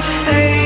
they